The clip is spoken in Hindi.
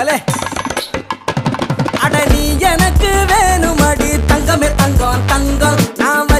अले अटनी